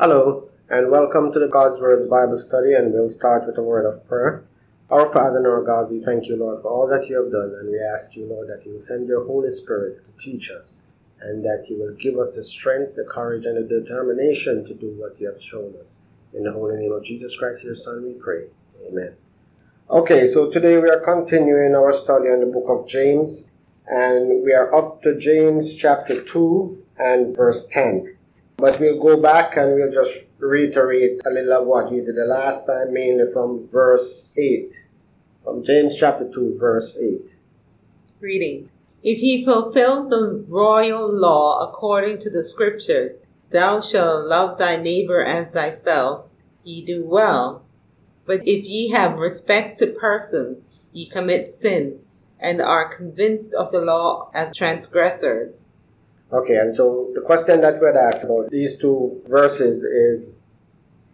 Hello, and welcome to the God's Words Bible study, and we'll start with a word of prayer. Our Father and our God, we thank you, Lord, for all that you have done, and we ask you, Lord, that you will send your Holy Spirit to teach us, and that you will give us the strength, the courage, and the determination to do what you have shown us. In the holy name of Jesus Christ, your Son, we pray. Amen. Okay, so today we are continuing our study on the book of James, and we are up to James chapter 2 and verse 10. But we'll go back and we'll just reiterate a little of what we did the last time, mainly from verse 8. From James chapter 2, verse 8. Reading. If ye fulfill the royal law according to the scriptures, thou shalt love thy neighbor as thyself, ye do well. But if ye have respect to persons, ye commit sin, and are convinced of the law as transgressors. Okay, and so the question that we had asked about these two verses is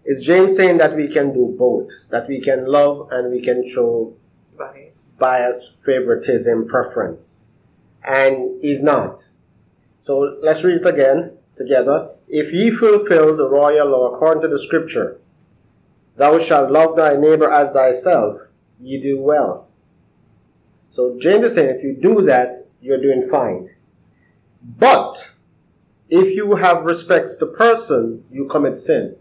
Is James saying that we can do both? That we can love and we can show Bias. bias, favoritism, preference? And he's not. So let's read it again together. If ye fulfill the royal law according to the scripture, thou shalt love thy neighbor as thyself, ye do well. So James is saying if you do that, you're doing fine. But if you have respects to person, you commit sin.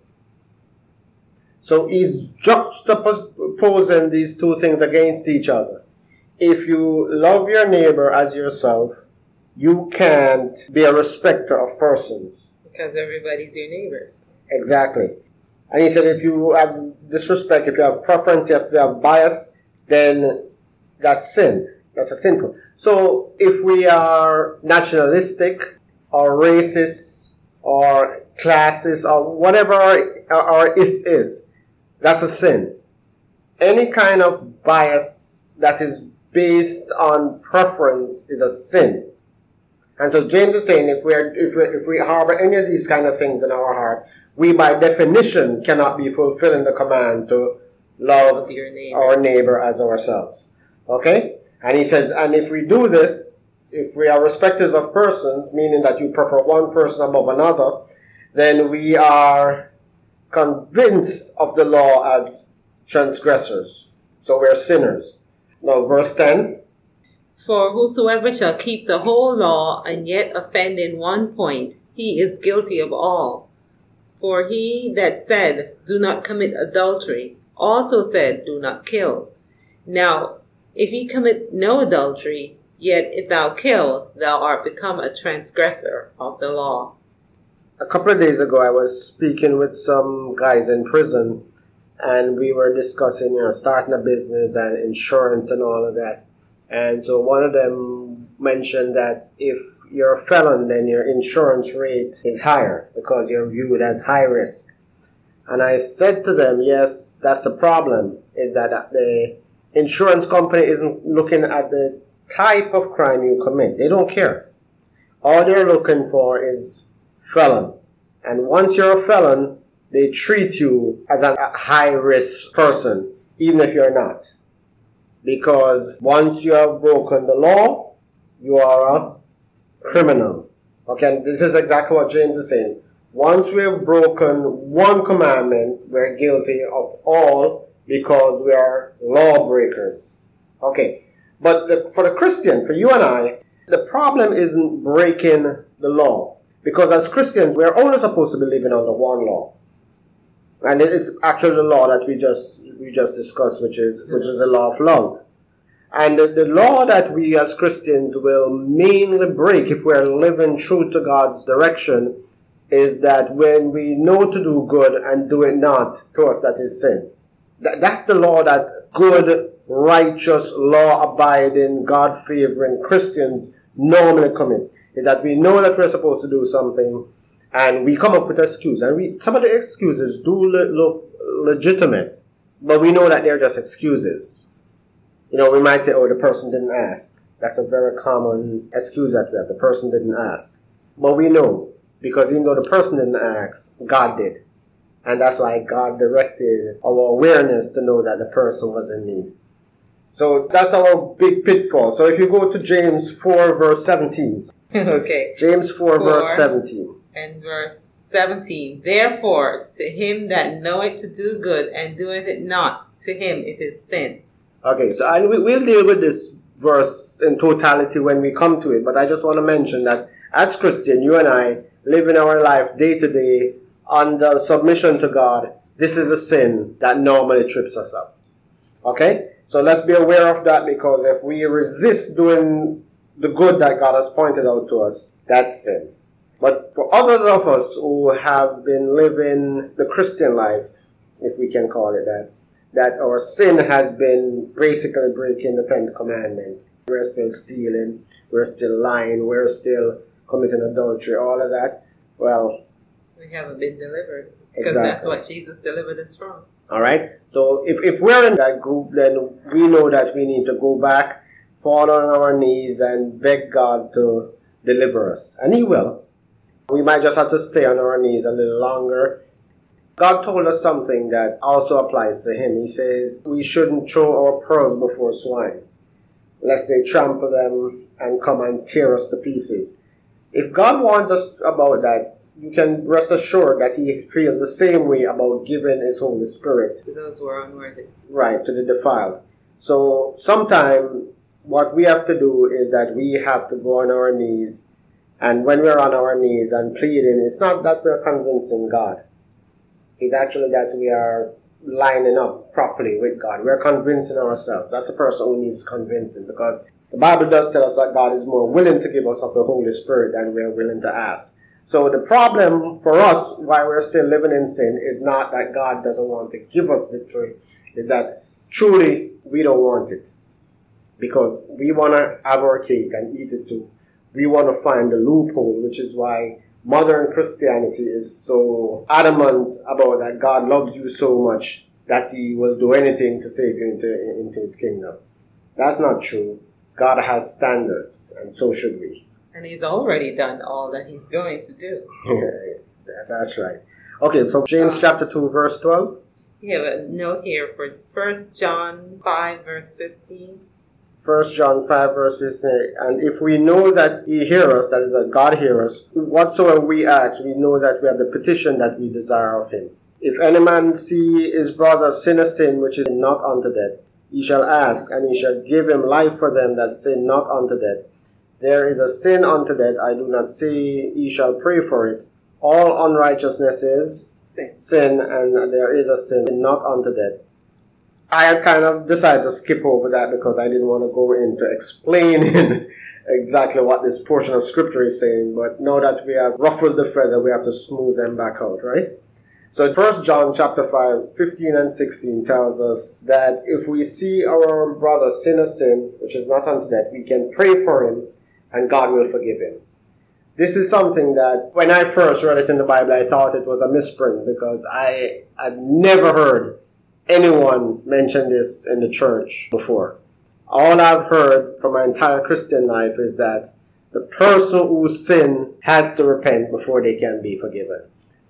So he's juxtaposing these two things against each other. If you love your neighbor as yourself, you can't be a respecter of persons. Because everybody's your neighbors. Exactly. And he said if you have disrespect, if you have preference, if you have bias, then that's sin. That's a sinful. So if we are nationalistic or racist or classist or whatever our, our is is, that's a sin. Any kind of bias that is based on preference is a sin. And so James is saying if we are, if we, if we harbor any of these kind of things in our heart, we by definition cannot be fulfilling the command to love our neighbor as ourselves. Okay? And he said, and if we do this, if we are respecters of persons, meaning that you prefer one person above another, then we are convinced of the law as transgressors. So we're sinners. Now, verse 10. For whosoever shall keep the whole law and yet offend in one point, he is guilty of all. For he that said, Do not commit adultery, also said, Do not kill. Now, if ye commit no adultery, yet if thou kill, thou art become a transgressor of the law. A couple of days ago, I was speaking with some guys in prison, and we were discussing, you know, starting a business and insurance and all of that. And so one of them mentioned that if you're a felon, then your insurance rate is higher because you're viewed as high risk. And I said to them, yes, that's the problem, is that the insurance company isn't looking at the type of crime you commit. They don't care. All they're looking for is felon. And once you're a felon, they treat you as a high risk person, even if you're not. Because once you have broken the law, you are a criminal. Okay, and this is exactly what James is saying. Once we have broken one commandment, we're guilty of all because we are lawbreakers. Okay, but the, for the Christian, for you and I, the problem isn't breaking the law. Because as Christians, we're only supposed to be living under one law. And it is actually the law that we just we just discussed, which is which is the law of love. And the, the law that we as Christians will mainly break if we're living true to God's direction is that when we know to do good and do it not, to us that is sin. That, that's the law that good, righteous, law abiding, God favoring Christians normally commit. Is that we know that we're supposed to do something and we come up with excuses. And we, some of the excuses do le- look legitimate, but we know that they're just excuses. You know, we might say, oh, the person didn't ask. That's a very common excuse that we have. The person didn't ask. But we know, because even though the person didn't ask, God did. And that's why God directed our awareness to know that the person was in need. So that's our big pitfall. So if you go to James 4, verse 17, okay. James 4, verse 17. And verse 17. Therefore, to him that knoweth to do good and doeth it not, to him it is sin. Okay, so and we, we'll deal with this verse in totality when we come to it, but I just want to mention that as Christian, you and I live in our life day to day under submission to God. This is a sin that normally trips us up. Okay? So let's be aware of that because if we resist doing the good that God has pointed out to us, that's sin. But for others of us who have been living the Christian life, if we can call it that, that our sin has been basically breaking the Ten Commandments. We're still stealing, we're still lying, we're still committing adultery, all of that. Well, we haven't been delivered because exactly. that's what Jesus delivered us from. All right. So if, if we're in that group, then we know that we need to go back, fall on our knees, and beg God to deliver us. And He will. We might just have to stay on our knees a little longer. God told us something that also applies to Him. He says we shouldn't throw our pearls before swine, lest they trample them and come and tear us to pieces. If God warns us about that, you can rest assured that He feels the same way about giving His Holy Spirit to those who are unworthy. Right, to the defiled. So, sometime what we have to do is that we have to go on our knees and when we're on our knees and pleading, it's not that we're convincing God. It's actually that we are lining up properly with God. We're convincing ourselves. That's the person who needs convincing because the Bible does tell us that God is more willing to give us of the Holy Spirit than we're willing to ask. So the problem for us why we're still living in sin is not that God doesn't want to give us victory, is that truly we don't want it. Because we want to have our cake and eat it too we want to find the loophole, which is why modern Christianity is so adamant about that God loves you so much that he will do anything to save you into, into his kingdom. That's not true. God has standards, and so should we. And he's already done all that he's going to do. That's right. Okay, so James uh, chapter 2, verse 12. You have a note here for First John 5, verse 15. First John 5 verse 15, and if we know that he hears us, that is that God hears us, whatsoever we ask, we know that we have the petition that we desire of him. If any man see his brother sin a sin which is not unto death, he shall ask, and he shall give him life for them that sin not unto death. There is a sin unto death, I do not say ye shall pray for it. All unrighteousness is sin, sin and there is a sin not unto death. I had kind of decided to skip over that because I didn't want to go into explaining exactly what this portion of scripture is saying. But now that we have ruffled the feather, we have to smooth them back out, right? So First John chapter 5, 15 and 16 tells us that if we see our brother sin a sin, which is not unto death, we can pray for him and God will forgive him. This is something that when I first read it in the Bible, I thought it was a misprint because I had never heard anyone mention this in the church before. All I've heard from my entire Christian life is that the person who sin has to repent before they can be forgiven.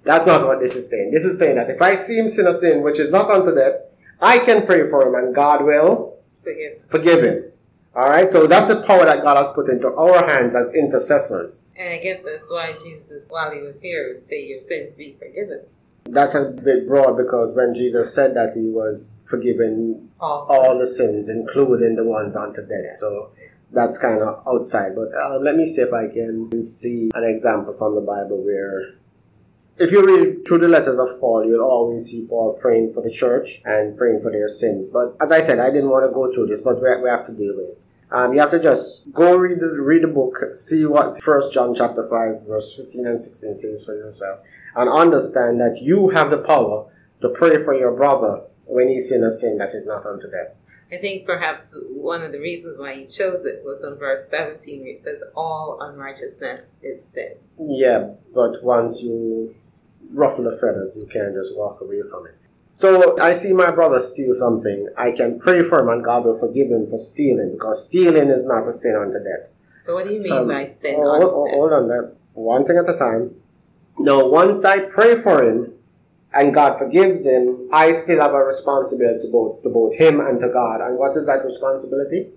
That's not what this is saying. This is saying that if I see him sin a sin which is not unto death, I can pray for him and God will forgive, forgive him. All right, so that's the power that God has put into our hands as intercessors. And I guess that's why Jesus, while he was here, would say, Your sins be forgiven. That's a bit broad because when Jesus said that he was forgiven all, all the sins, including the ones unto death. So that's kind of outside. But uh, let me see if I can see an example from the Bible where, if you read through the letters of Paul, you'll always see Paul praying for the church and praying for their sins. But as I said, I didn't want to go through this, but we, we have to deal with it. Um, you have to just go read the read the book, see what First John chapter five, verse fifteen and sixteen says for yourself and understand that you have the power to pray for your brother when he's in a sin that is not unto death. I think perhaps one of the reasons why he chose it was in verse 17 where it says, All unrighteousness is sin. Yeah, but once you ruffle the feathers, you can't just walk away from it. So I see my brother steal something. I can pray for him and God will forgive him for stealing because stealing is not a sin unto death. But what do you mean um, by sin hold, hold, hold on there. One thing at a time. Now, once I pray for him and God forgives him, I still have a responsibility to both, to both him and to God. And what is that responsibility?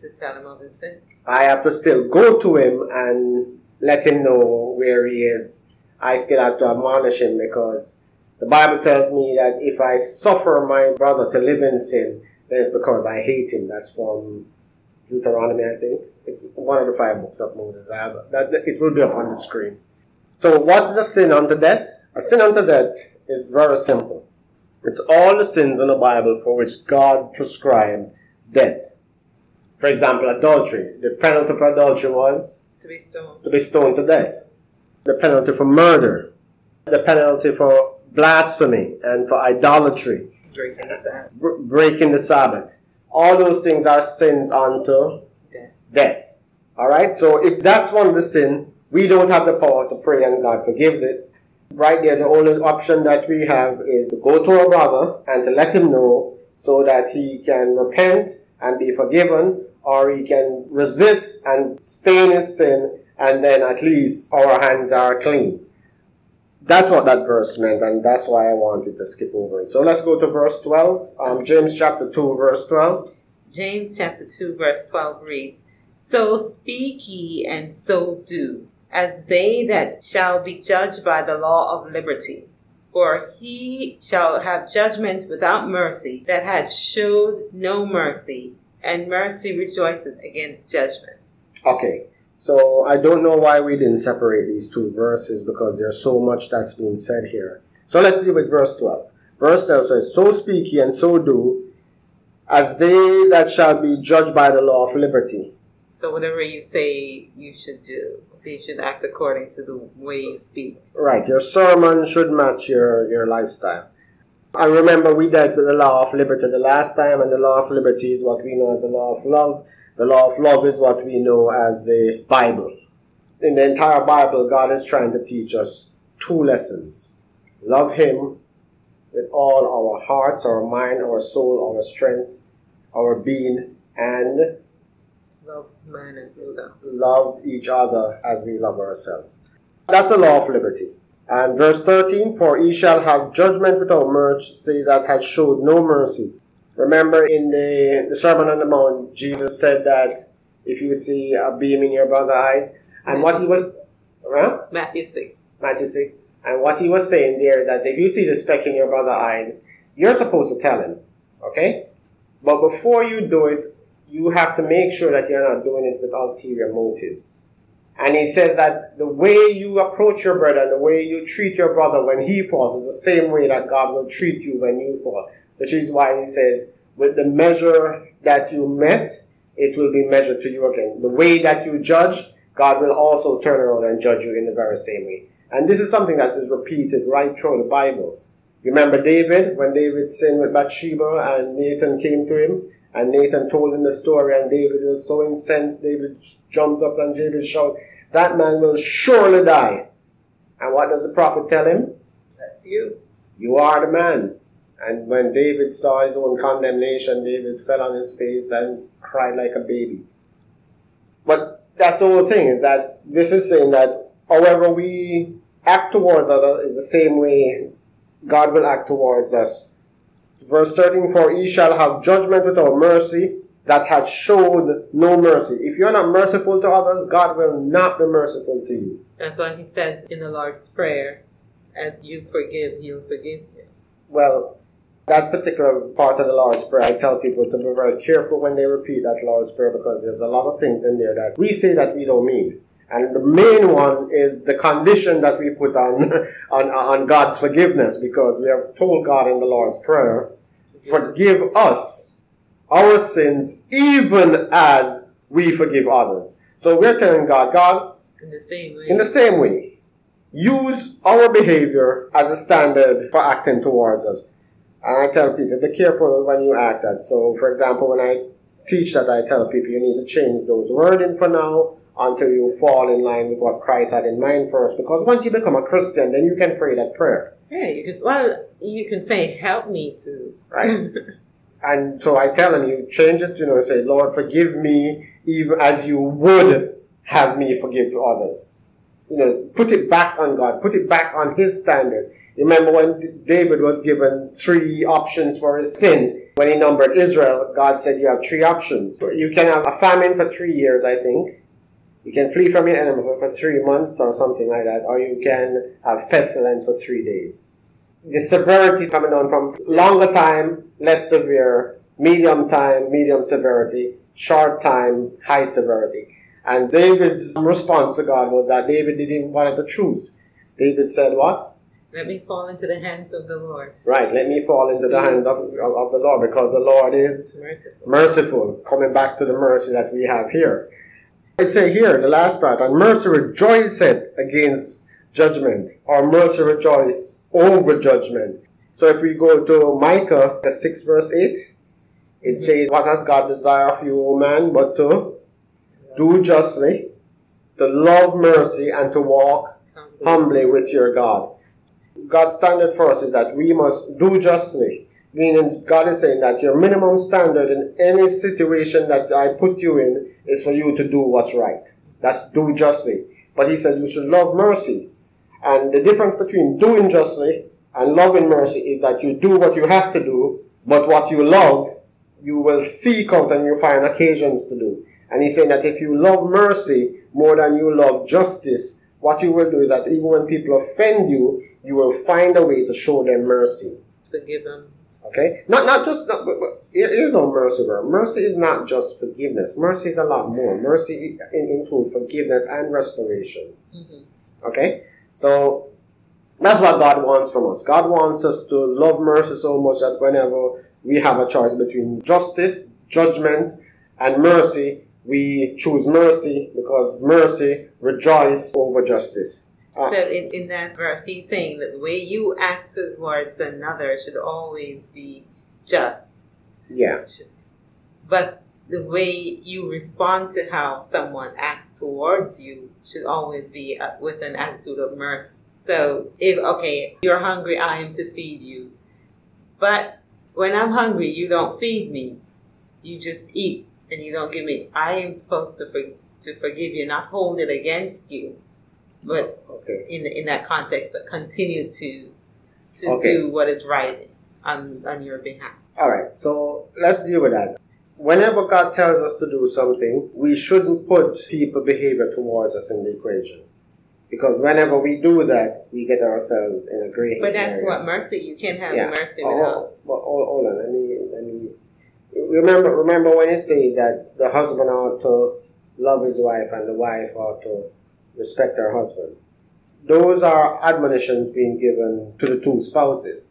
To tell him of his sin. I have to still go to him and let him know where he is I still have to admonish him because the Bible tells me that if I suffer my brother to live in sin, then it's because I hate him. That's from Deuteronomy, I think. It's one of the five books of Moses. I have, that, it will be up on the screen. So, what is a sin unto death? A sin unto death is very simple. It's all the sins in the Bible for which God prescribed death. For example, adultery. The penalty for adultery was To be stoned. to be stoned to death. The penalty for murder. The penalty for blasphemy and for idolatry. Breaking the Sabbath. br- breaking the Sabbath. All those things are sins unto Death. death. All right. So if that's one of the sin, we don't have the power to pray and God forgives it. Right there, the only option that we have is to go to our brother and to let him know so that he can repent and be forgiven, or he can resist and stay in his sin, and then at least our hands are clean. That's what that verse meant, and that's why I wanted to skip over it. So let's go to verse 12. Um, James chapter 2, verse 12. James chapter 2, verse 12 reads, So speak ye and so do, as they that shall be judged by the law of liberty. For he shall have judgment without mercy that hath showed no mercy, and mercy rejoiceth against judgment. Okay, so I don't know why we didn't separate these two verses because there's so much that's being said here. So let's deal with verse 12. Verse 12 says, So speak ye and so do, as they that shall be judged by the law of liberty. So whatever you say you should do, you should act according to the way you speak. Right, your sermon should match your, your lifestyle. I remember we dealt with the law of liberty the last time, and the law of liberty is what we know as the law of love. The law of love is what we know as the Bible. In the entire Bible, God is trying to teach us two lessons love Him with all our hearts, our mind, our soul, our strength, our being, and Love man as yourself. love each other as we love ourselves. That's the law of liberty. And verse 13, for ye shall have judgment without mercy that has showed no mercy. Remember in the, the Sermon on the Mount, Jesus said that if you see a beam in your brother's eyes, and what he was, huh? Matthew 6. Matthew 6, and what he was saying there is that if you see the speck in your brother's eyes, you're supposed to tell him, okay? But before you do it, you have to make sure that you're not doing it with ulterior motives. And he says that the way you approach your brother the way you treat your brother when he falls is the same way that God will treat you when you fall. Which is why he says, with the measure that you met, it will be measured to you again. The way that you judge, God will also turn around and judge you in the very same way. And this is something that is repeated right through the Bible. Remember David, when David sinned with Bathsheba and Nathan came to him, and Nathan told him the story, and David was so incensed, David jumped up and David shouted, That man will surely die. And what does the prophet tell him? That's you. You are the man. And when David saw his own condemnation, David fell on his face and cried like a baby. But that's the whole thing, is that this is saying that however we act towards others is the same way God will act towards us. Verse 13, For ye shall have judgment without mercy that hath showed no mercy. If you're not merciful to others, God will not be merciful to you. That's why he says in the Lord's Prayer, as you forgive, he'll forgive you. Well, that particular part of the Lord's Prayer, I tell people to be very careful when they repeat that Lord's Prayer because there's a lot of things in there that we say that we don't mean. And the main one is the condition that we put on, on, on God's forgiveness because we have told God in the Lord's Prayer, forgive us our sins even as we forgive others. So we're telling God, God, In the same way. in the same way, use our behavior as a standard for acting towards us. And I tell people, be careful when you ask that. So, for example, when I teach that, I tell people you need to change those wording for now until you fall in line with what Christ had in mind first. Because once you become a Christian, then you can pray that prayer, yeah, you can, well, you can say, help me to. right? and so I tell them, you change it, you know, say, Lord, forgive me even as you would have me forgive others. You know, put it back on God, put it back on His standard. Remember when David was given three options for his sin? When he numbered Israel, God said you have three options. You can have a famine for three years, I think. You can flee from your enemy for three months or something like that, or you can have pestilence for three days. The severity coming down from longer time, less severe, medium time, medium severity, short time, high severity. And David's response to God was that David didn't want to choose. David said, What? Let me fall into the hands of the Lord. Right, let me fall into the hands of, of, the Lord because the Lord is Merciful. merciful. Coming back to the mercy that we have here. I say here, the last part, and mercy rejoiceth against judgment, or mercy rejoice over judgment. So if we go to Micah, the 6 verse 8, it mm-hmm. says, What has God desire of you, O man, but to do justly, to love mercy, and to walk humbly with your God. God's standard for us is that we must do justly. Meaning, God is saying that your minimum standard in any situation that I put you in is for you to do what's right. That's do justly. But He said you should love mercy. And the difference between doing justly and loving mercy is that you do what you have to do, but what you love, you will seek out and you find occasions to do. And He's saying that if you love mercy more than you love justice, what you will do is that even when people offend you, you will find a way to show them mercy. Forgive them. Okay? Not not just not, but, but here- here's no mercy, bro. Mercy is not just forgiveness. Mercy is a lot more. Mercy in, includes forgiveness and restoration. hmm Okay? So that's what God wants from us. God wants us to love mercy so much that whenever we have a choice between justice, judgment, and mercy, we choose mercy because mercy rejoices over justice. So in, in that verse, he's saying that the way you act towards another should always be just. yeah. But the way you respond to how someone acts towards you should always be uh, with an attitude of mercy. So if, okay, you're hungry, I am to feed you. But when I'm hungry, you don't feed me. You just eat and you don't give me. I am supposed to, for, to forgive you, not hold it against you. But Okay. in in that context, but continue to to Okay. do what is right on on your behalf. All right, so let's deal with that. Whenever God tells us to do something, we shouldn't put people behavior towards us in the equation. Because whenever we do that, we get ourselves in a gray But that's area. what mercy. You can't have Yeah. mercy Oh, without. hold, but hold, hold on, let me, let me. Remember, remember when it says that the husband ought to love his wife and the wife ought to respect her husband. Those are admonitions being given to the two spouses.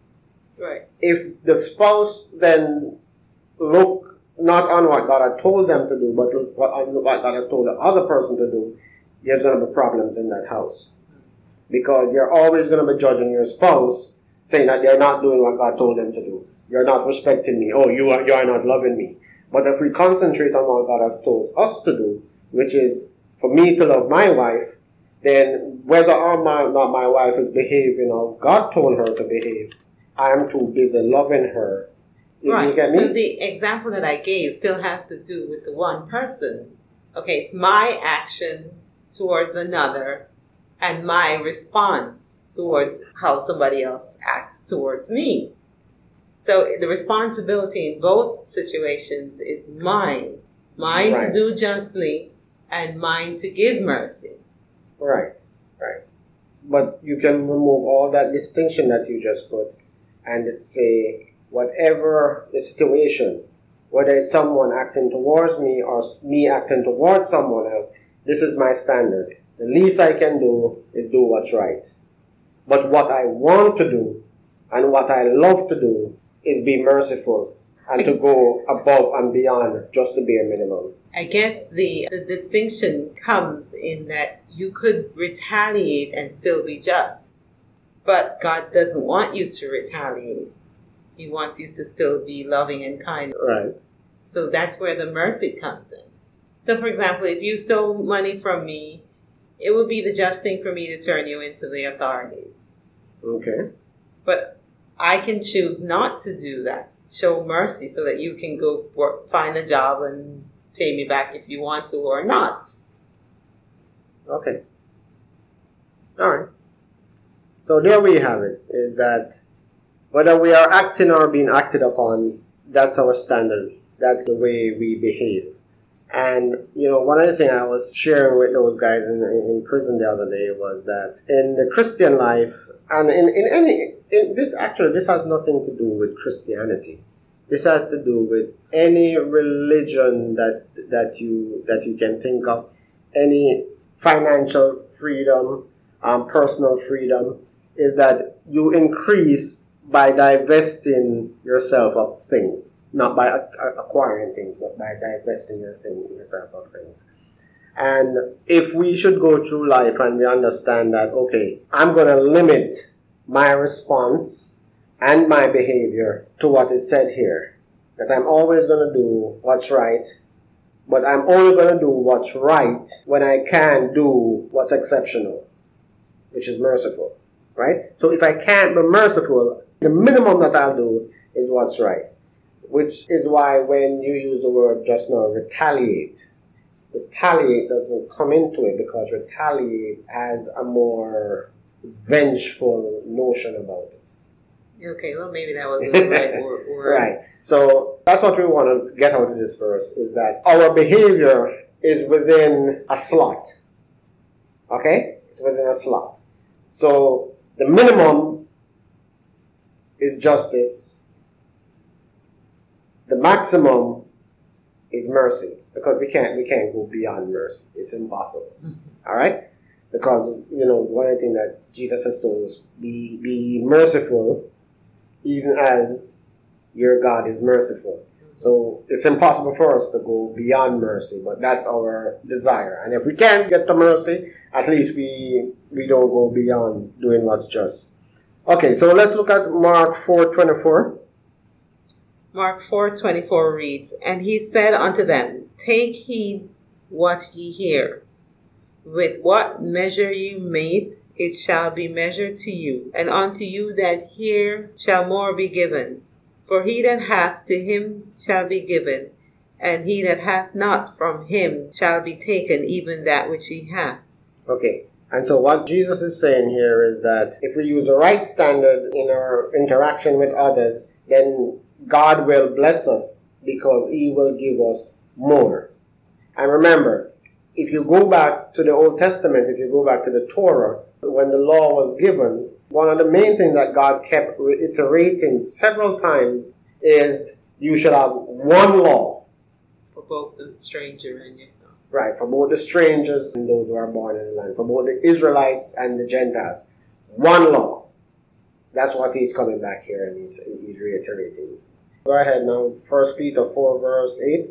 Right. if the spouse then look not on what God had told them to do, but look what- on what God had told the other person to do, there's going to be problems in that house. Mm. Because you're always going to be judging your spouse, saying that they're not doing what God told them to do. You're not respecting me. Oh, you are, you are not loving me. But if we concentrate on what God has told us to do, which is for me to love my wife, then whether or my, not my wife is behaving or God told her to behave, I am too busy loving her. You, right. you get me? So the example that I gave still has to do with the one person. Okay, it's my action towards another and my response towards how somebody else acts towards me. So the responsibility in both situations is mine. Mine Right. to do justly and mine to give mercy. Right, right. But you can remove all that distinction that you just put and say, whatever the situation, whether it's someone acting towards me or me acting towards someone else, this is my standard. The least I can do is do what's right. But what I want to do and what I love to do is be merciful and to go above and beyond just the bare minimum. I guess the, the distinction comes in that you could retaliate and still be just. But God doesn't want you to retaliate. He wants you to still be loving and kind. Right. So that's where the mercy comes in. So, for example, if you stole money from me, it would be the just thing for me to turn you into the authorities. Okay. But I can choose not to do that. Show mercy so that you can go work, find a job and pay me back if you want to or not. Okay. All right. So there we have it. Is that whether we are acting or being acted upon, that's our standard. That's the way we behave. And you know, one of the things I was sharing with those guys in, in prison the other day was that in the Christian life, and in, in any in this actually this has nothing to do with Christianity. This has to do with any religion that that you that you can think of, any financial freedom, um, personal freedom, is that you increase by divesting yourself of things not by uh, acquiring things, but by divesting yourself of things. And if we should go through life and we understand that, okay, I'm going to limit my response and my behavior to what is said here, that I'm always going to do what's right, but I'm only going to do what's right when I can do what's exceptional, which is merciful, right? So if I can't be merciful, the minimum that I'll do is what's right which is why when you use the word just now, retaliate, retaliate doesn't come into it because retaliate has a more vengeful notion about it. Okay, well, maybe that was the right word. right. So that's what we want to get out of this verse is that our behavior is within a slot. Okay? It's within a slot. So the minimum is justice the maximum is mercy because we can't we can't go beyond mercy. It's impossible. Mm-hmm. All right, because you know one of the things that Jesus has told us: be be merciful, even as your God is merciful. Mm-hmm. So it's impossible for us to go beyond mercy, but that's our desire. And if we can't get to mercy, at least we we don't go beyond doing what's just. Okay, so let's look at Mark four twenty four. Mark 4:24 reads, And he said unto them, Take heed what ye hear. With what measure you mete, it shall be measured to you, and unto you that hear shall more be given. For he that hath to him shall be given, and he that hath not from him shall be taken even that which he hath. Okay. And so what Jesus is saying here is that if we use the right standard in our interaction with others, then God will bless us because He will give us more. And remember, if you go back to the Old Testament, if you go back to the Torah, when the law was given, one of the main things that God kept reiterating several times is you should have one law. For both the stranger and yourself. Right, for both the strangers and those who are born in the land, for both the Israelites and the Gentiles. One law. That's what he's coming back here and he's, he's reiterating. Go ahead now. First Peter 4, verse 8.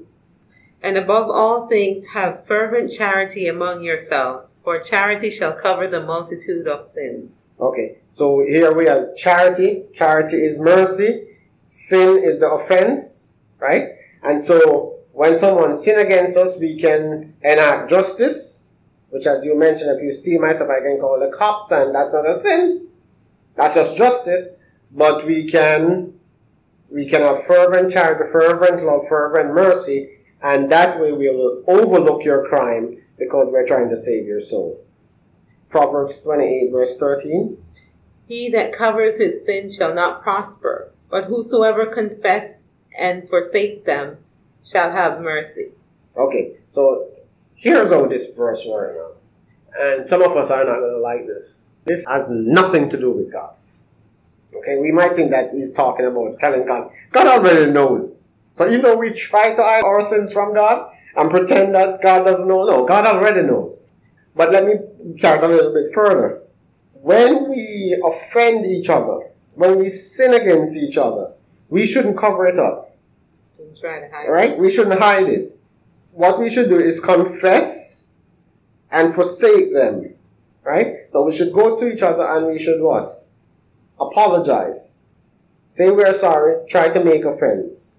And above all things, have fervent charity among yourselves, for charity shall cover the multitude of sins. Okay, so here we have charity. Charity is mercy. Sin is the offense, right? And so when someone sin against us, we can enact justice, which as you mentioned, if you steal my stuff, I can call the cops, and that's not a sin. That's just justice. But we can we can have fervent charity, fervent love, fervent mercy, and that way we will overlook your crime because we're trying to save your soul. Proverbs 28, verse 13. He that covers his sin shall not prosper, but whosoever confess and forsake them shall have mercy. Okay, so here's how this verse works now. And some of us are not going to like this. This has nothing to do with God. Okay, we might think that he's talking about telling God. God already knows. So even though we try to hide our sins from God and pretend that God doesn't know, no, God already knows. But let me start a little bit further. When we offend each other, when we sin against each other, we shouldn't cover it up. Try to hide right? It. We shouldn't hide it. What we should do is confess and forsake them. Right? So we should go to each other and we should what? Apologize, say we're sorry, try to make amends,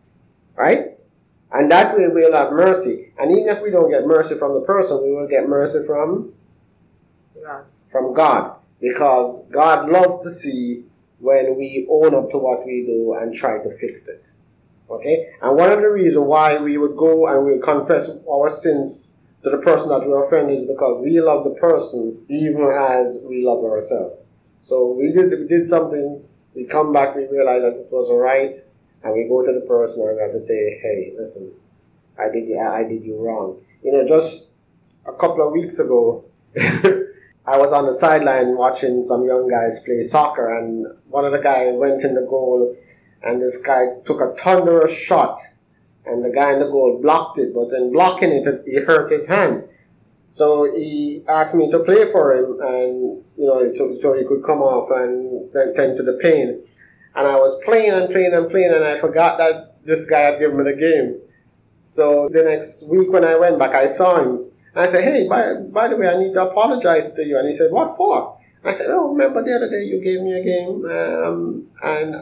right? And that way we'll have mercy. And even if we don't get mercy from the person, we will get mercy from God. From God. Because God loves to see when we own up to what we do and try to fix it. Okay? And one of the reasons why we would go and we would confess our sins to the person that we offend is because we love the person even as we love ourselves. So we did we did something. We come back, we realize that it was alright, and we go to the person and we have to say, "Hey, listen, I did I did you wrong. You know, just a couple of weeks ago, I was on the sideline watching some young guys play soccer, and one of the guys went in the goal, and this guy took a thunderous shot, and the guy in the goal blocked it, but in blocking it, he hurt his hand. So he asked me to play for him, and you know, so, so he could come off and tend to the pain. And I was playing and playing and playing, and I forgot that this guy had given me the game. So the next week when I went back, I saw him. And I said, hey, by, by the way, I need to apologize to you. And he said, what for? I said, oh, remember the other day you gave me a game, um, and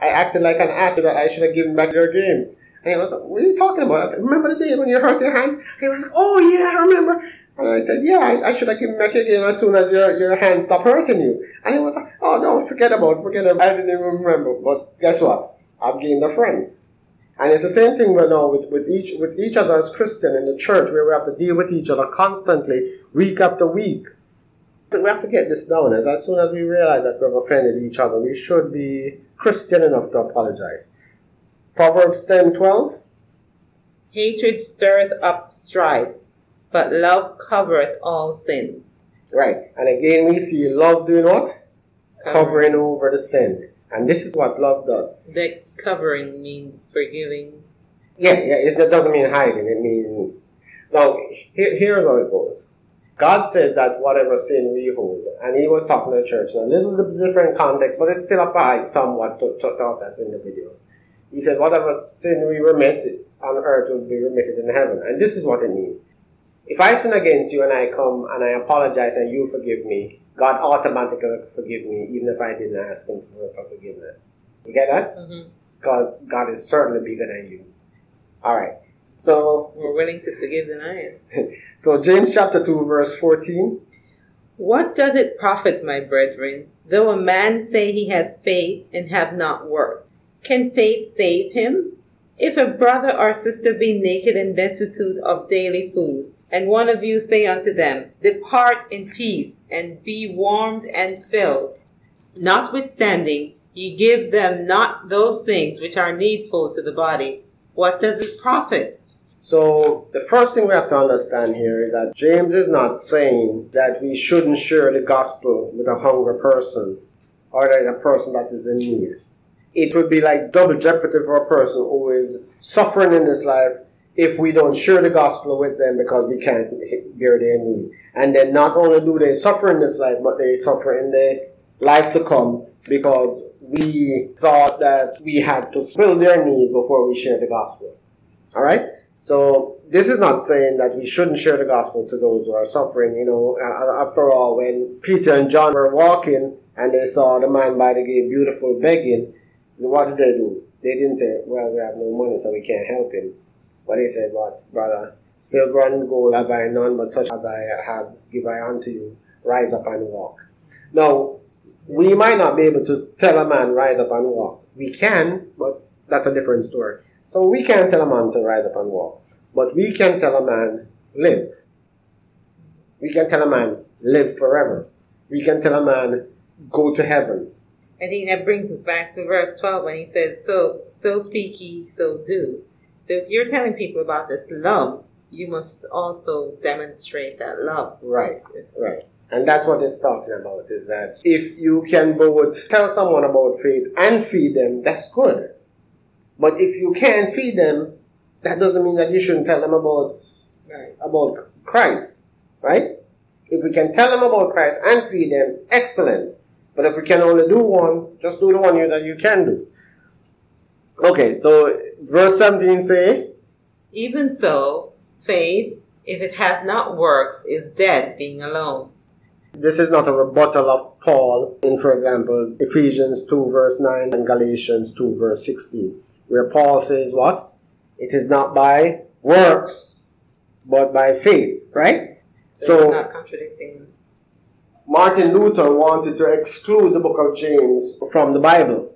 I acted like an ass that I should have given back your game. And he was like, what are you talking about? I said, remember the day when you hurt your hand? And he was like, oh, yeah, I remember. And I said, yeah, I, I should have given back your game as soon as your, your hand stopped hurting you. And he was like, oh, no, forget about it, forget about it. I didn't even remember. But guess what? I've gained a friend. And it's the same thing we know with, with each with each other as Christian in the church where we have to deal with each other constantly, week after week. We have to get this down as, as soon as we realize that we've offended each other, we should be Christian enough to apologize. Proverbs ten twelve. Hatred stirreth up strife, but love covereth all sins. Right. And again we see love doing what? Covering over the sin. And this is what love does. That covering means forgiving. Yeah, yeah, it doesn't mean hiding. It means. Now, here, here's how it goes. God says that whatever sin we hold, and He was talking to the church in a little different context, but it still applies somewhat to, to, to us as individuals. He said, whatever sin we remit on earth will be remitted in heaven. And this is what it means. If I sin against you and I come and I apologize and you forgive me, God automatically forgive me even if I didn't ask Him for, for forgiveness. You get that? Mm-hmm. Because God is certainly bigger than you. All right. So we're willing to forgive the iron. so James chapter two verse fourteen. What does it profit, my brethren, though a man say he has faith and have not works? Can faith save him? If a brother or sister be naked and destitute of daily food, and one of you say unto them, Depart in peace, and be warmed and filled. Notwithstanding, ye give them not those things which are needful to the body. What does it profit? So, the first thing we have to understand here is that James is not saying that we shouldn't share the gospel with a hungry person or that a person that is in need. It would be like double jeopardy for a person who is suffering in this life if we don't share the gospel with them because we can't bear their need. And then not only do they suffer in this life, but they suffer in the life to come because we thought that we had to fill their needs before we share the gospel. All right? So this is not saying that we shouldn't share the gospel to those who are suffering. You know, after all, when Peter and John were walking and they saw the man by the gate, beautiful, begging, what did they do? They didn't say, "Well, we have no money, so we can't help him." But he said, What, brother? Silver and gold have I none, but such as I have give I unto you. Rise up and walk. Now, we might not be able to tell a man, rise up and walk. We can, but that's a different story. So we can't tell a man to rise up and walk. But we can tell a man, live. We can tell a man, live forever. We can tell a man, go to heaven. I think that brings us back to verse 12 when he says, So so speak ye, so do. So if you're telling people about this love, you must also demonstrate that love. Right, right. And that's what it's talking about is that if you can both tell someone about faith and feed them, that's good. But if you can't feed them, that doesn't mean that you shouldn't tell them about right. about Christ, right? If we can tell them about Christ and feed them, excellent. But if we can only do one, just do the one you, that you can do. Okay, so verse 17 say, Even so, faith, if it hath not works, is dead being alone. This is not a rebuttal of Paul in, for example, Ephesians 2 verse 9 and Galatians 2 verse 16, where Paul says what? It is not by works, but by faith, right? So, so not contradicting. Martin Luther wanted to exclude the book of James from the Bible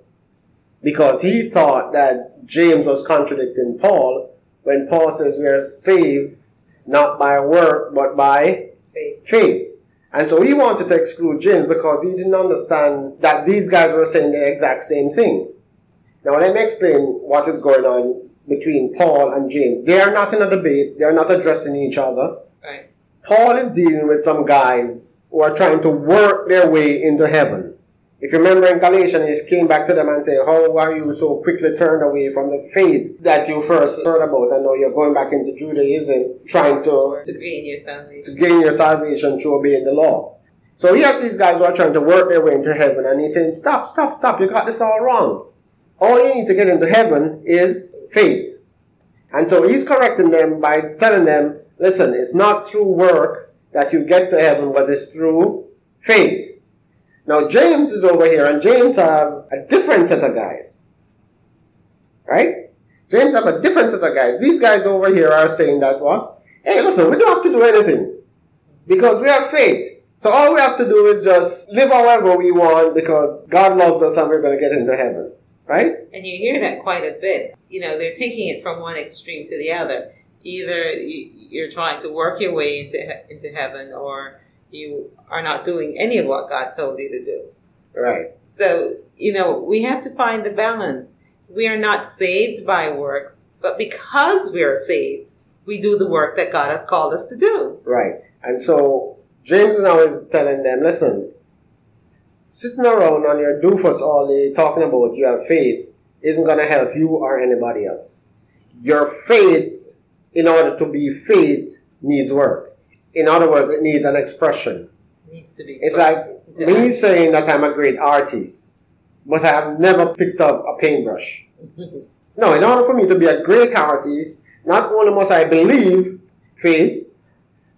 because he thought that James was contradicting Paul when Paul says we are saved not by work but by faith. faith. And so he wanted to exclude James because he didn't understand that these guys were saying the exact same thing. Now let me explain what is going on between Paul and James. They are not in a debate, they are not addressing each other. Right. Paul is dealing with some guys who are trying to work their way into heaven. If you remember in Galatians, he came back to them and said, How are you so quickly turned away from the faith that you first heard about? And now you're going back into Judaism, trying to, To gain your salvation. to gain your salvation through obeying the law. So he has these guys who are trying to work their way into heaven, and he's saying, Stop, stop, stop, you got this all wrong. All you need to get into heaven is faith. And so he's correcting them by telling them, Listen, it's not through work that you get to heaven, but it's through faith. Now James is over here, and James have a different set of guys. Right? James have a different set of guys. These guys over here are saying that what? Hey, listen, we don't have to do anything. Because we have faith. So all we have to do is just live however we want because God loves us and we're going to get into heaven. Right? And you hear that quite a bit. You know, they're taking it from one extreme to the other. Either you, you're trying to work your way into into heaven, or you are not doing any of what God told you to do. Right. So, you know, we have to find the balance. We are not saved by works, but because we are saved, we do the work that God has called us to do. Right. And so James now is telling them, listen, sitting around on your doofus all day talking about you have faith isn't going to help you or anybody else. Your faith, in order to be faith, needs work. In other words, it needs an expression. needs to be. It's like me saying that I'm a great artist, but I have never picked up a paintbrush. No, in order for me to be a great artist, not only must I believe faith,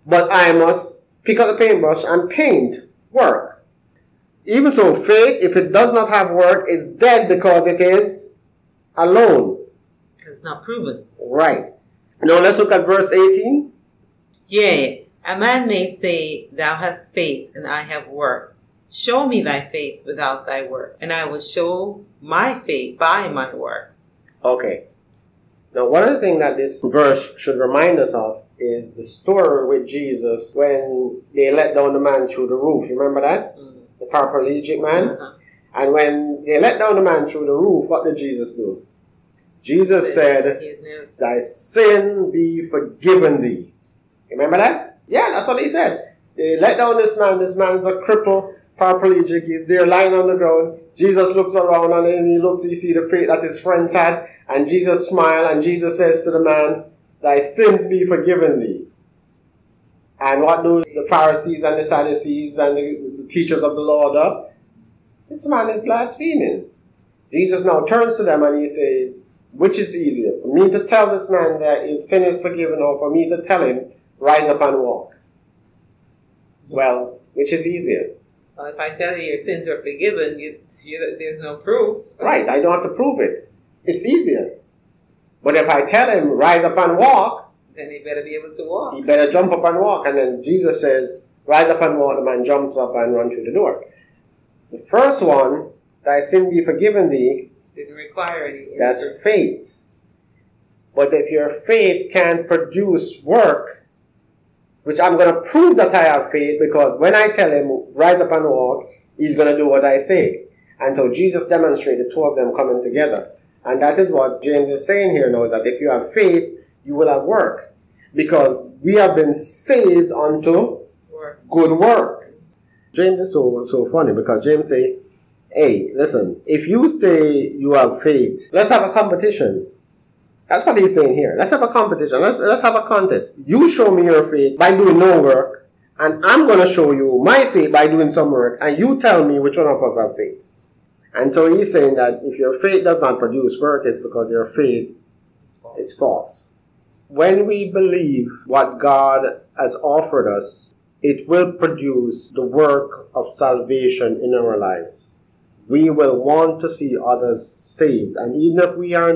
but I must pick up a paintbrush and paint work. Even so, faith, if it does not have work, is dead because it is alone. it's not proven. Right. Now let's look at verse 18. Yea, a man may say, Thou hast faith, and I have works. Show me thy faith without thy works, and I will show my faith by my works. Okay. Now, one of the things that this verse should remind us of is the story with Jesus when they let down the man through the roof. You remember that? Mhm. The paraplegic man? Uh-huh. And when they let down the man through the roof, what did Jesus do? Jesus said, He is never- Thy sin be forgiven thee. Remember that? Yeah, that's what he said. They let down this man. This man is a cripple, paraplegic. He's there lying on the ground. Jesus looks around and then he looks, he see the faith that his friends had. And Jesus smiled and Jesus says to the man, Thy sins be forgiven thee. And what do the Pharisees and the Sadducees and the, the teachers of the law do? This man is blaspheming. Jesus now turns to them and he says, Which is easier, for me to tell this man that his sin is forgiven, or for me to tell him, Rise up and walk? Well, which is easier? Well, if I tell you your sins are forgiven, you, you, there's no proof. Right, I don't have to prove it. It's easier. But if I tell him, Rise up and walk, Then he better be able to walk. he better jump up and walk. And then Jesus says, Rise up and walk. The man jumps up and runs through the door. The first one, Thy sin be forgiven thee, Didn't require any. That's proof. faith. But if your faith can produce work, which I'm going to prove that I have faith because when I tell him, rise up and walk, he's going to do what I say. And so Jesus demonstrated two of them coming together. And that is what James is saying here now is that if you have faith, you will have work. Because we have been saved unto Works. good work. James is so so funny because James say, "Hey, listen, if you say you have faith, let's have a competition." That's what he's saying here. Let's have a competition. Let's let's have a contest. You show me your faith by doing no work, and I'm gonna show you my faith by doing some work, and you tell me which one of us have faith. And so he's saying that if your faith does not produce work, it's because your faith it's false. When we believe what God has offered us, it will produce the work of salvation in our lives. We will want to see others saved. And even if we are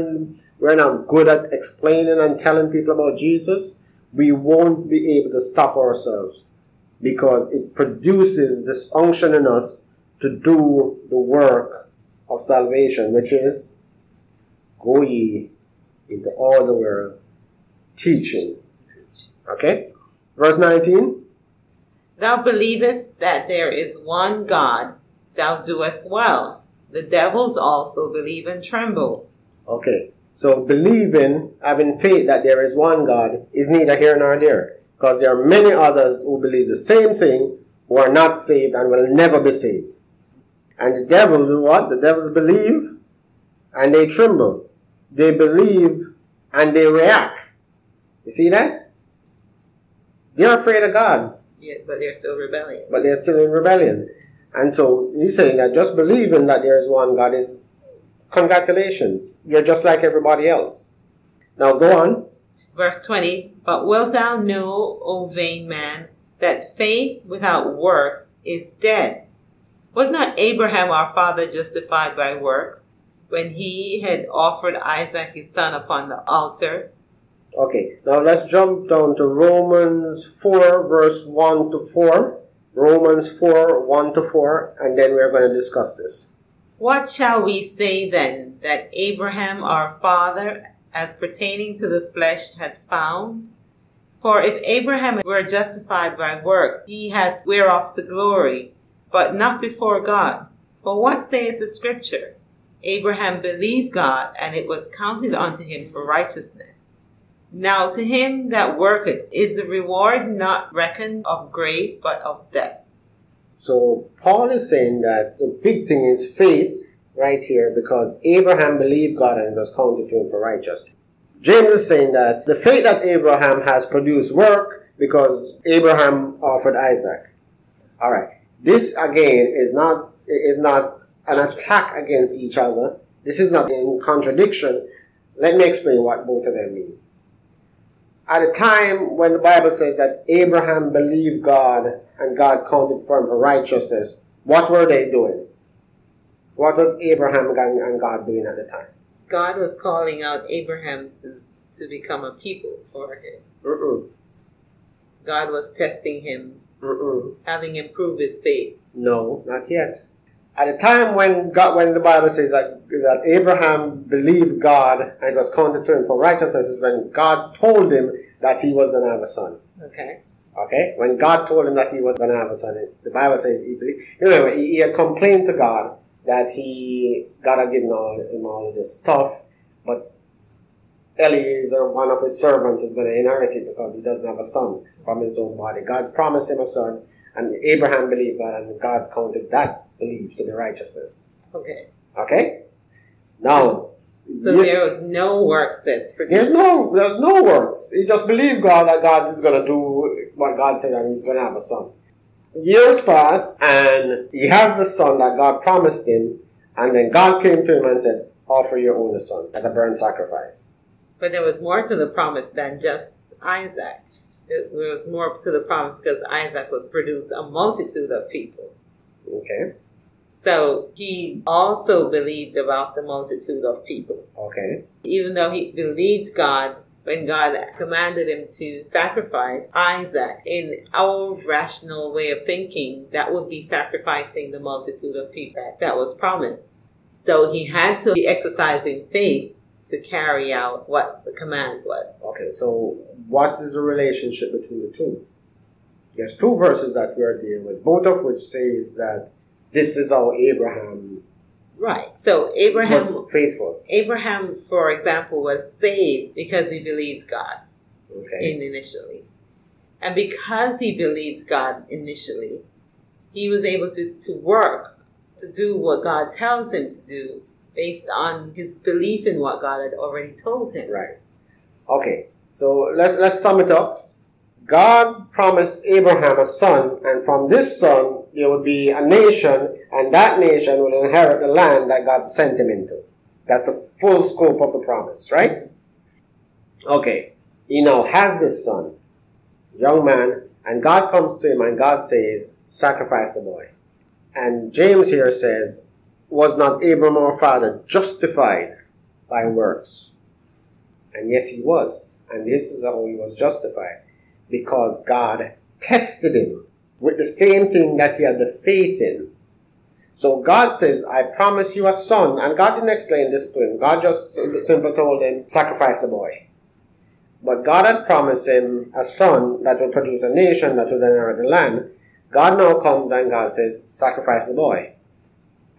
we're not good at explaining and telling people about Jesus, we won't be able to stop ourselves because it produces this unction in us to do the work of salvation, which is go ye into all the world teaching. Okay? Verse 19. Thou believest that there is one God, thou doest well. The devils also believe and tremble. Okay. So believing, having faith that there is one God is neither here nor there. Because there are many others who believe the same thing who are not saved and will never be saved. And the devil do what? The devils believe and they tremble. They believe and they react. You see that? They're afraid of God. Yeah, but they're still rebellion. But they're still in rebellion. And so he's saying that just believing that there is one God is congratulations. You're just like everybody else. Now go on. Verse 20 But wilt thou know, O vain man, that faith without works is dead? Was not Abraham our father justified by works when he had offered Isaac his son upon the altar? Okay, now let's jump down to Romans 4, verse 1 to 4. Romans 4, 1 to 4, and then we're going to discuss this. What shall we say then that Abraham our father, as pertaining to the flesh, had found? For if Abraham were justified by works, he hath whereof to glory, but not before God. For what saith the Scripture? Abraham believed God, and it was counted unto him for righteousness. Now to him that worketh is the reward not reckoned of grace, but of debt. So Paul is saying that the big thing is faith right here because Abraham believed God and it was counted to him for righteousness. James is saying that the faith that Abraham has produced work because Abraham offered Isaac. All right. This again is not is not an attack against each other. This is not in contradiction. Let me explain what both of them mean at a time when the Bible says that Abraham believed God and God counted for him for righteousness, what were they doing? What was Abraham and God doing at the time? God was calling out Abraham to, to become a people for him. Mm-mm. God was testing him, Mm-mm. having improved his faith. No, not yet. At the time when God, when the Bible says that, that Abraham believed God and was counted to him for righteousness is when God told him that he was going to have a son. Okay. Okay? When God told him that he was going to have a son, the Bible says he believed. Anyway, he, he had complained to God that he, God had given all, him all this stuff, but Eliezer, one of his servants, is going to inherit it because he doesn't have a son from his own body. God promised him a son, and Abraham believed God, and God counted that to be righteousness. Okay. Okay? Now, so you, there was no work that's produced. There's no, there's no works. He just believed God that God is going to do what God said and he's going to have a son. Years pass and he has the son that God promised him, and then God came to him and said, "Offer your only son as a burnt sacrifice." But there was more to the promise than just Isaac. There was more to the promise because Isaac would produce a multitude of people. Okay. So he also believed about the multitude of people. Okay. Even though he believed God, when God commanded him to sacrifice Isaac, in our rational way of thinking, that would be sacrificing the multitude of people that was promised. So he had to be exercising faith to carry out what the command was. Okay, so what is the relationship between the two? There's two verses that we're dealing with, both of which says that this is how Abraham Right. So Abraham was faithful. Abraham, for example, was saved because he believed God okay. initially. And because he believed God initially, he was able to, to work, to do what God tells him to do based on his belief in what God had already told him. Right. Okay. So let's let's sum it up. God promised Abraham a son, and from this son there would be a nation, and that nation will inherit the land that God sent him into. That's the full scope of the promise, right? Okay. He now has this son, young man, and God comes to him and God says, Sacrifice the boy. And James here says, Was not Abram our father justified by works? And yes, he was. And this is how he was justified. Because God tested him with the same thing that he had the faith in. So God says, I promise you a son. And God didn't explain this to him. God just simply told him, sacrifice the boy. But God had promised him a son that would produce a nation that would inherit the land. God now comes and God says, sacrifice the boy.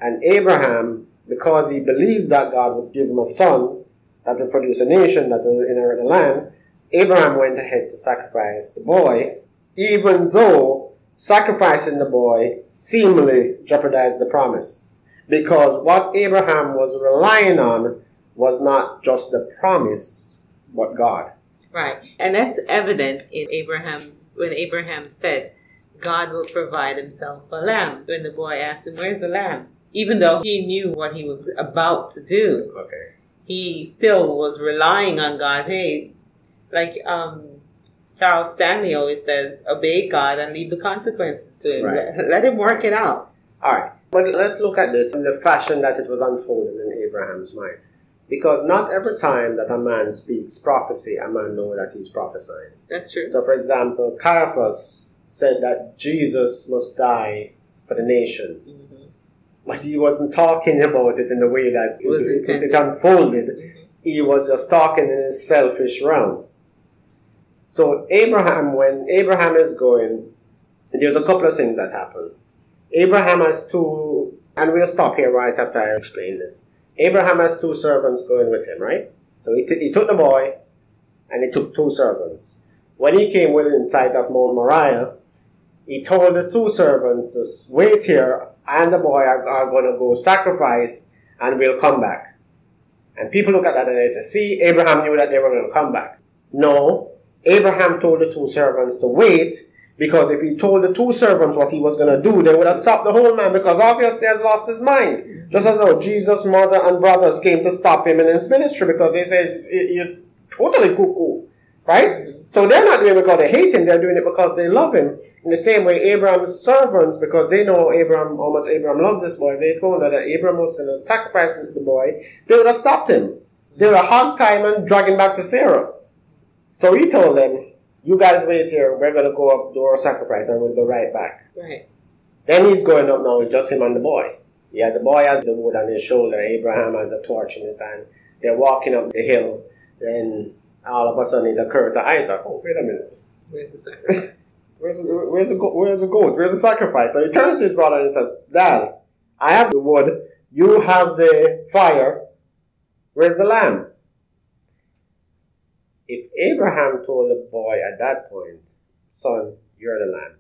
And Abraham, because he believed that God would give him a son, that would produce a nation that would inherit the land, Abraham went ahead to sacrifice the boy, even though sacrificing the boy seemingly jeopardized the promise. Because what Abraham was relying on was not just the promise, but God. Right. And that's evident in Abraham when Abraham said, God will provide himself a lamb. When the boy asked him, Where's the lamb? Even though he knew what he was about to do, Okay. he still was relying on God. Hey, like um, Charles Stanley always says, obey God and leave the consequences to him. Right. Let, let him work it out. All right. But let's look at this in the fashion that it was unfolded in Abraham's mind. Because not every time that a man speaks prophecy, a man knows that he's prophesying. That's true. So, for example, Caiaphas said that Jesus must die for the nation, Mhm. but he wasn't talking about it in the way that It it, it, unfolded. Mhm. He was just talking in his selfish realm. So, Abraham, when Abraham is going, there's a couple of things that happen. Abraham has two, and we'll stop here right after I explain this. Abraham has two servants going with him, right? So he, he took the boy and he took two servants. When he came within sight of Mount Moriah, he told the two servants, "Just wait here, and the boy are, are going to go sacrifice and we'll come back. And people look at that and they say, see, Abraham knew that they were going to come back. No, Abraham told the two servants to wait because if he told the two servants what he was going to do, they would have stopped the whole man because obviously has lost his mind. Just as though Jesus' mother and brothers came to stop him in his ministry because they say he is totally cuckoo, right? So they're not doing it because they hate him, they're doing it because they love him. In the same way, Abraham's servants, because they know Abraham, how much Abraham loved this boy, they found out that Abraham was going to sacrifice the boy, they would have stopped him. They would have hog time and drag him back to Sarah. So he told them, you guys wait here, we're going to go up, do our sacrifice, and we'll be right back. Right. Then he's going up now with just him and the boy. Yeah, the boy has the wood on his shoulder, Abraham has a torch in his hand. They're walking up the hill. Then all of a sudden it occurred to Isaac, oh, wait a minute. Where's the sacrifice? Where's the, where's, the, go- where's the goat? Where's the sacrifice? So he turns to his brother and said, Dad, I have the wood, you have the fire. Where's the lamb? If Abraham told the boy at that point, Son, you're the lamb,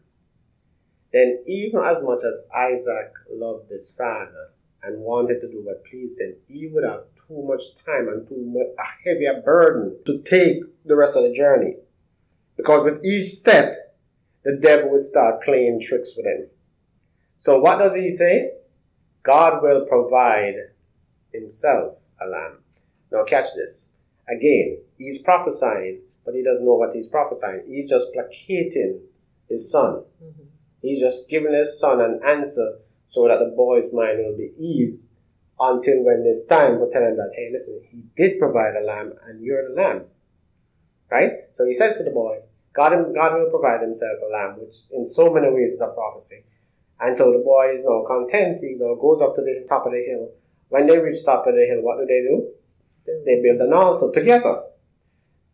then even as much as Isaac loved his father and wanted to do what pleased him, he would have too much time and too much a heavier burden to take the rest of the journey. Because with each step, the devil would start playing tricks with him. So what does he say? God will provide himself a lamb. Now catch this. Again, he's prophesying, but he doesn't know what he's prophesying. He's just placating his son. Mhm. He's just giving his son an answer so that the boy's mind will be eased until when it's time for telling that, hey, listen, he did provide a lamb and you're the lamb. Right? So he says to the boy, God, God will provide himself a lamb, which in so many ways is a prophecy. And so the boy is now content. He now goes up to the top of the hill. When they reach the top of the hill, what do they do? They build an altar together.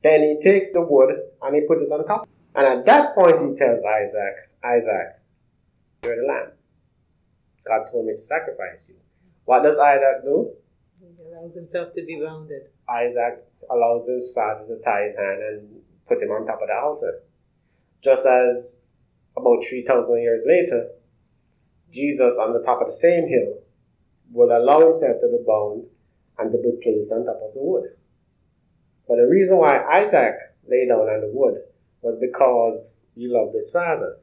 Then he takes the wood and he puts it on top. And at that point, he tells Isaac, Isaac, you're the lamb. God told me to sacrifice you. What does Isaac do? He allows himself to be wounded. Isaac allows his father to tie his hand and put him on top of the altar. Just as about 3,000 years later, Jesus on the top of the same hill will allow himself to be bound and to be placed on top of the wood. But the reason why Isaac lay down on the wood was because he loved his father.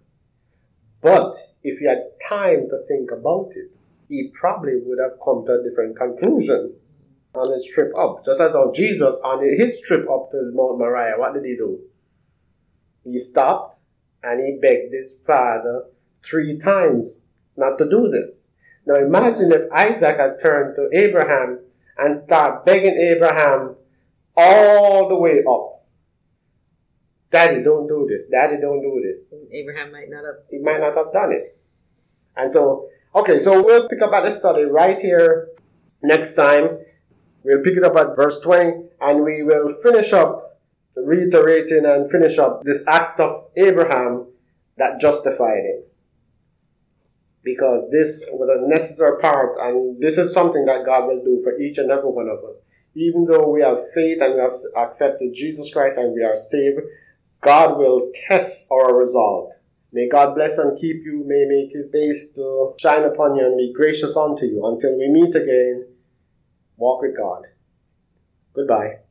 But if he had time to think about it, he probably would have come to a different conclusion on his trip up. Just as how Jesus on his trip up to Mount Moriah, what did he do? He stopped and he begged his father three times not to do this. Now imagine if Isaac had turned to Abraham and start begging Abraham all the way up. Daddy, don't do this. Daddy, don't do this. Abraham might not have. He might not have done it. And so, okay, so we'll pick up at the study right here next time. We'll pick it up at verse 20 and we will finish up reiterating and finish up this act of Abraham that justified him. Because this was a necessary part, and this is something that God will do for each and every one of us. even though we have faith and we have accepted Jesus Christ and we are saved, God will test our resolve. May God bless and keep you. May make his face to shine upon you and be gracious unto you. Until we meet again, walk with God. Goodbye.